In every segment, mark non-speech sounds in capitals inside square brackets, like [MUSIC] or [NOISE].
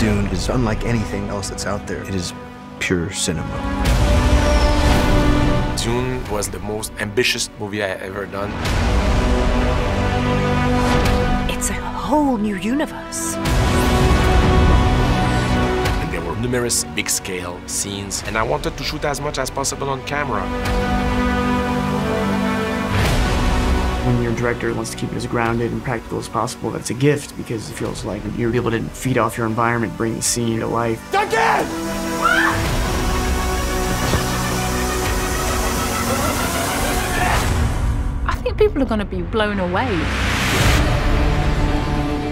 Dune is unlike anything else that's out there. It is pure cinema. Dune was the most ambitious movie I ever done. It's a whole new universe. And there were numerous big scale scenes, and I wanted to shoot as much as possible on camera. When your director wants to keep it as grounded and practical as possible, that's a gift because it feels like you're able to feed off your environment, bring the scene to life. Duncan! I think people are going to be blown away.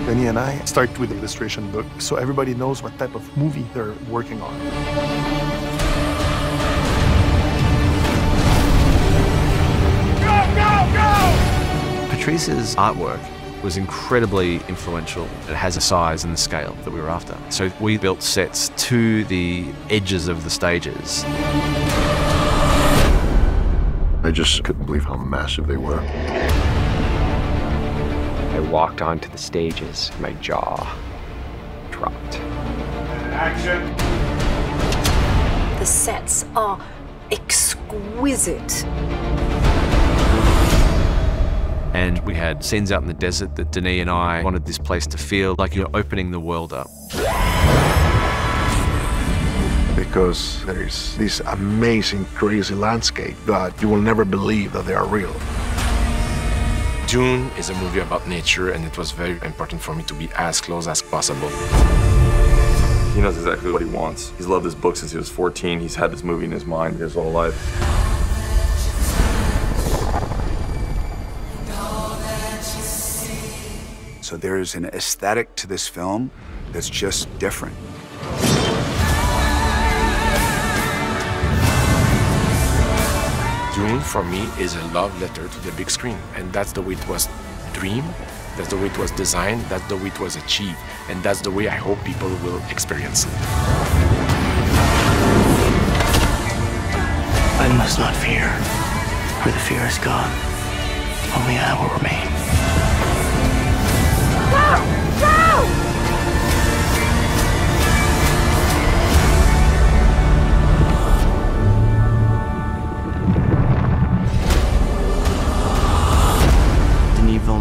Benny and I start with the illustration book so everybody knows what type of movie they're working on. Patrice's artwork was incredibly influential. It has a size and the scale that we were after. So we built sets to the edges of the stages. I just couldn't believe how massive they were. I walked onto the stages, my jaw dropped. Action! The sets are exquisite. And we had scenes out in the desert that Denis and I wanted this place to feel like you're opening the world up. Because there is this amazing, crazy landscape that you will never believe that they are real. Dune is a movie about nature, and it was very important for me to be as close as possible. He knows exactly what he wants. He's loved this book since he was 14. He's had this movie in his mind his whole life. So there is an aesthetic to this film that's just different. Dune, for me, is a love letter to the big screen, and that's the way it was dreamed, that's the way it was designed, that's the way it was achieved, and that's the way I hope people will experience it. I must not fear, for the fear is gone. Only I will remain.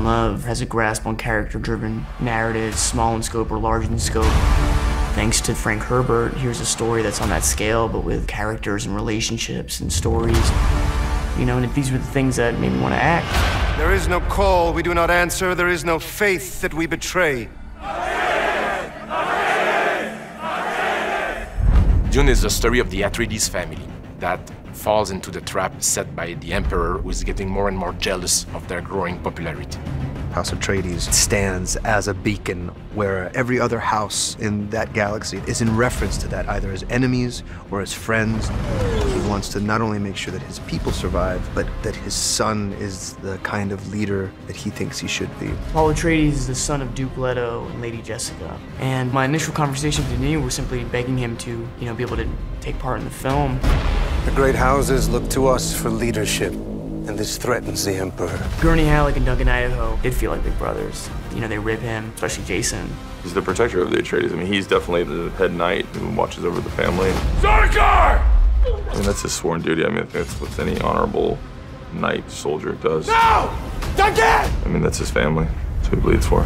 Villeneuve has a grasp on character-driven narratives, small in scope or large in scope. Thanks to Frank Herbert, here's a story that's on that scale, but with characters and relationships and stories. You know, and if these were the things that made me want to act. There is no call we do not answer. There is no faith that we betray. Dune is the story of the Atreides family that falls into the trap set by the Emperor, who is getting more and more jealous of their growing popularity. House Atreides stands as a beacon where every other house in that galaxy is in reference to that, either as enemies or as friends. He wants to not only make sure that his people survive, but that his son is the kind of leader that he thinks he should be. Paul Atreides is the son of Duke Leto and Lady Jessica. And my initial conversation with Denis was simply begging him to, you know, be able to take part in the film. The great houses look to us for leadership, and this threatens the Emperor. Gurney Halleck and Duncan Idaho did feel like big brothers. You know, they rib him, especially Jason. He's the protector of the Atreides. I mean, he's definitely the head knight who watches over the family. Sarkar! I mean, that's his sworn duty. I mean, that's what any honorable knight soldier does. No! Duncan! I mean, that's his family. That's who he bleeds for.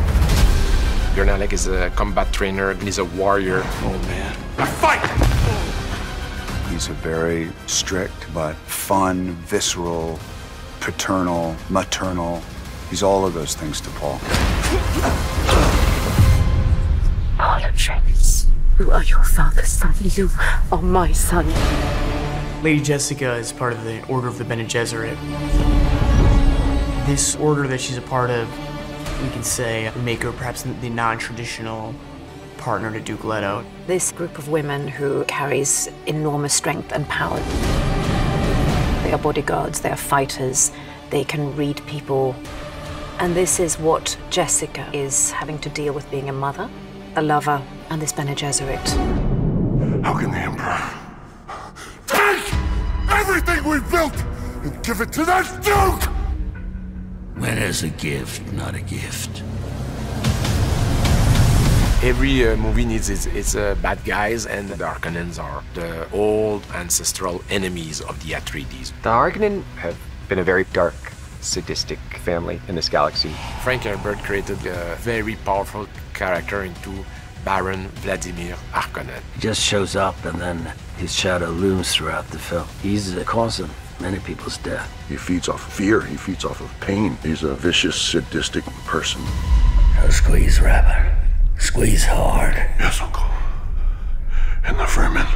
Gurney Halleck is a combat trainer, and he's a warrior. Oh man. Now fight! He's a very strict but fun, visceral, paternal, maternal. He's all of those things to Paul. Paul Atreides, you are your father's son. You are my son. Lady Jessica is part of the Order of the Bene Gesserit. This order that she's a part of, we can say, would make her perhaps the non-traditional partner to Duke Leto. This group of women who carries enormous strength and power. They are bodyguards, they are fighters, they can read people. And this is what Jessica is having to deal with being a mother, a lover, and this Bene Gesserit. How can the Emperor take everything we've built and give it to that Duke? When it's a gift, not a gift. Every uh, movie needs its, its uh, bad guys, and the Harkonnens are the old ancestral enemies of the Atreides. The Harkonnen have been a very dark, sadistic family in this galaxy. Frank Herbert created a very powerful character into Baron Vladimir Harkonnen. He just shows up and then his shadow looms throughout the film. He's the cause of many people's death. He feeds off of fear, he feeds off of pain. He's a vicious, sadistic person. Now squeeze, Rabbit. Squeeze hard. Yes, Uncle. And the Fremen.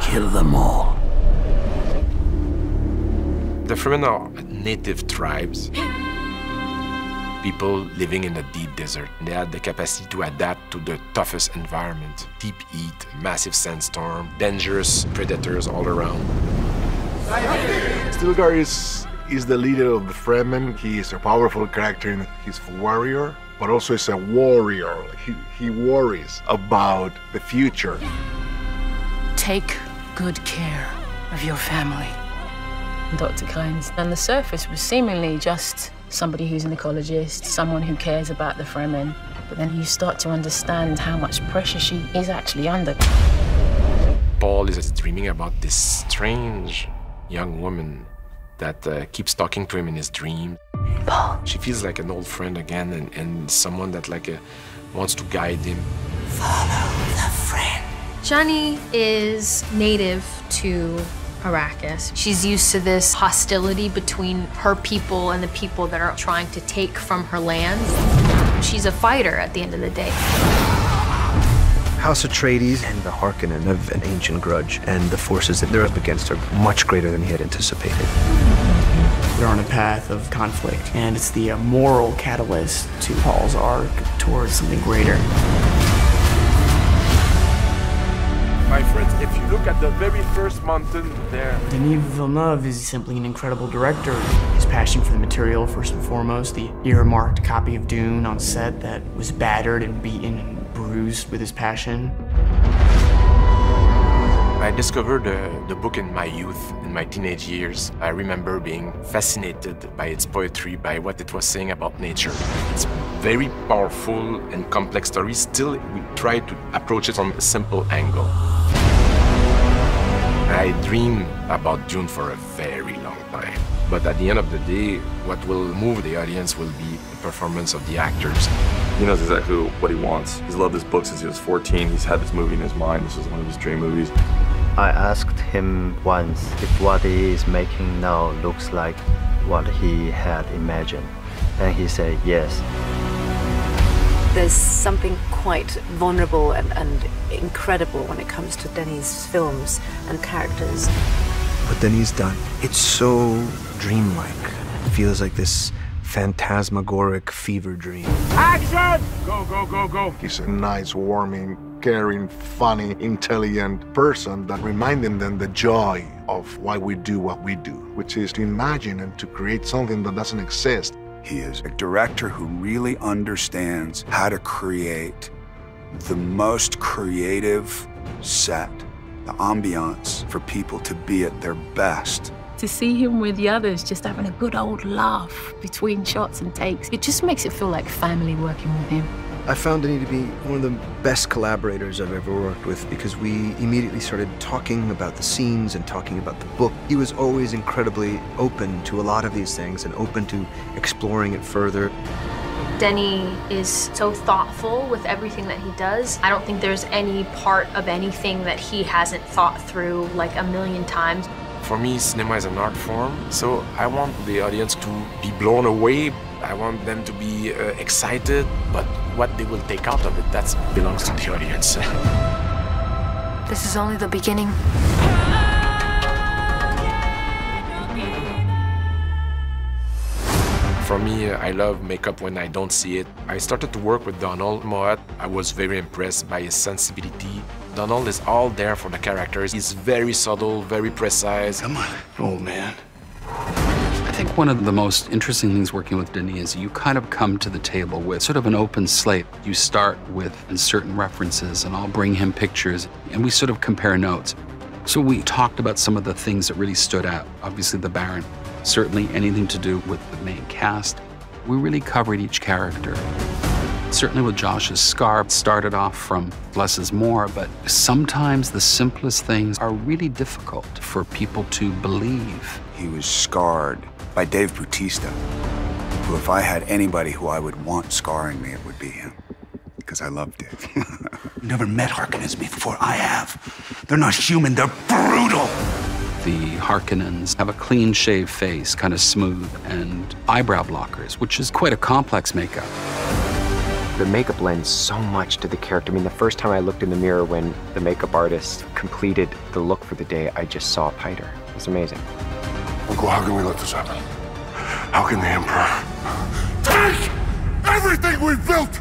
Kill them all. The Fremen are native tribes, people living in the deep desert. They had the capacity to adapt to the toughest environment deep heat, massive sandstorm, dangerous predators all around. Stilgar is, is the leader of the Fremen. He is a powerful character and he's a warrior, but also is a warrior. He, he worries about the future. Take good care of your family. Dr. Kynes. On the surface was seemingly just somebody who's an ecologist, someone who cares about the Fremen. But then you start to understand how much pressure she is actually under. Paul is dreaming about this strange young woman that uh, keeps talking to him in his dreams. Paul. She feels like an old friend again and, and someone that like uh, wants to guide him. Follow the friend. Chani is native to Arrakis. She's used to this hostility between her people and the people that are trying to take from her lands. She's a fighter at the end of the day. House Atreides and the Harkonnen of an ancient grudge, and the forces that they're up against are much greater than he had anticipated. They're on a path of conflict, and it's the uh, moral catalyst to Paul's arc towards something greater. My friends, if you look at the very first mountain there, Denis Villeneuve is simply an incredible director. His passion for the material, first and foremost, the earmarked copy of Dune on set that was battered and beaten and bruised with his passion. I discovered uh, the book in my youth, in my teenage years. I remember being fascinated by its poetry, by what it was saying about nature. It's very powerful and complex story. Still, we try to approach it from a simple angle. I dream about Dune for a very. But at the end of the day, what will move the audience will be the performance of the actors. He knows exactly what he wants. He's loved this book since he was 14. He's had this movie in his mind. This is one of his dream movies. I asked him once if what he is making now looks like what he had imagined. And he said yes. There's something quite vulnerable and, and incredible when it comes to Denis' films and characters. What he's done, it's so dreamlike. It feels like this phantasmagoric fever dream. Action! Go, go, go, go. He's a nice, warming, caring, funny, intelligent person that reminding them the joy of why we do what we do, which is to imagine and to create something that doesn't exist. He is a director who really understands how to create the most creative set, the ambiance for people to be at their best. To see him with the others just having a good old laugh between shots and takes, it just makes it feel like family working with him. I found Denis to be one of the best collaborators I've ever worked with because we immediately started talking about the scenes and talking about the book. He was always incredibly open to a lot of these things and open to exploring it further. Denny is so thoughtful with everything that he does. I don't think there's any part of anything that he hasn't thought through like a million times. For me, cinema is an art form, so I want the audience to be blown away. I want them to be uh, excited, but what they will take out of it, that belongs to the audience. [LAUGHS] This is only the beginning. For me, I love makeup when I don't see it. I started to work with Donald Mowat. I was very impressed by his sensibility. Donald is all there for the characters. He's very subtle, very precise. Come on, old man. I think one of the most interesting things working with Denis is you kind of come to the table with sort of an open slate. You start with certain references, and I'll bring him pictures, and we sort of compare notes. So we talked about some of the things that really stood out. Obviously, the Baron, certainly anything to do with the main cast. We really covered each character. Certainly with Josh's scar, it started off from less is more, but sometimes the simplest things are really difficult for people to believe. He was scarred by Dave Bautista, who if I had anybody who I would want scarring me, it would be him. Because I love Dave. You never met Harkonnens before. I have. They're not human, they're brutal. The Harkonnens have a clean shaved face, kind of smooth, and eyebrow blockers, which is quite a complex makeup. The makeup lends so much to the character. I mean, the first time I looked in the mirror when the makeup artist completed the look for the day, I just saw Piter. It's amazing. Uncle, how can we let this happen? How can the Emperor take everything we've built?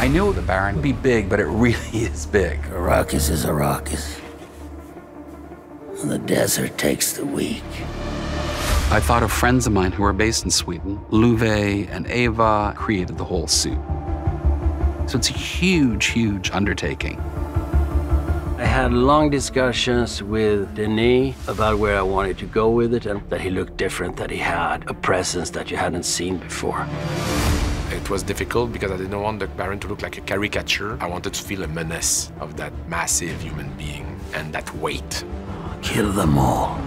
I know the Baron would be big, but it [LAUGHS] really is big. Arrakis is Arrakis. And the desert takes the weak. I thought of friends of mine who are based in Sweden. Love and Eva created the whole suit. So it's a huge, huge undertaking. I had long discussions with Denis about where I wanted to go with it and that he looked different, that he had a presence that you hadn't seen before. It was difficult because I didn't want the Baron to look like a caricature. I wanted to feel a menace of that massive human being and that weight. Kill them all.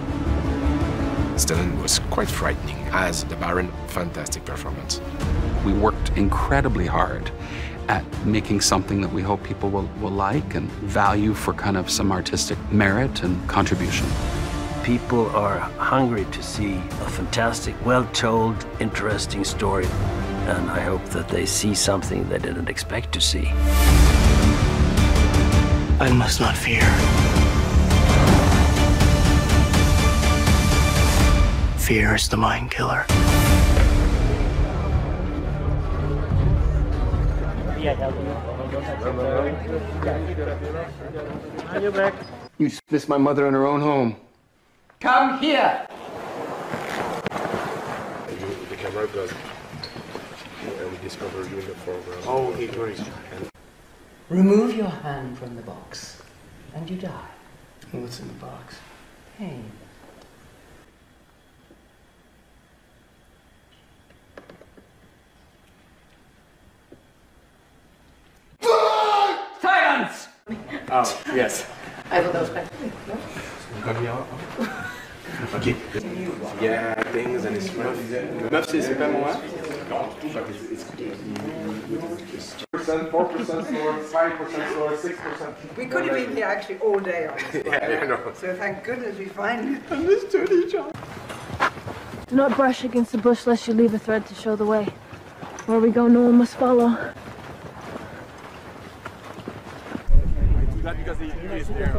Stellan was quite frightening as the Baron. Fantastic performance. We worked incredibly hard at making something that we hope people will, will like and value for kind of some artistic merit and contribution. People are hungry to see a fantastic, well told, interesting story. And I hope that they see something they didn't expect to see. I must not fear. Fear is the mind killer. You dismiss my mother in her own home. Come here! The camera does. And we discovered you in the foreground. Oh, okay, great. Remove your hand from the box, and you die. What's in the box? Pain. Silence! Oh, yes. I will go back. Ok. Il y a things and it's rough. Meuf, c'est c'est pas moi. 4% slower, 5% slower, 6%. We could have been here actually all day on this. [LAUGHS] Yeah, I know. So thank goodness we finally [LAUGHS] understood each other. Do not brush against the bush lest you leave a thread to show the way. Where we go, no one must follow. That because he is there.